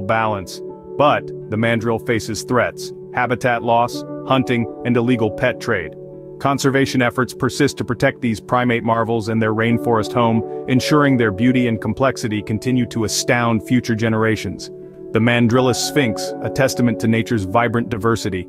balance. But, the mandrill faces threats, habitat loss, hunting, and illegal pet trade. Conservation efforts persist to protect these primate marvels and their rainforest home, ensuring their beauty and complexity continue to astound future generations. The Mandrillus sphinx, a testament to nature's vibrant diversity,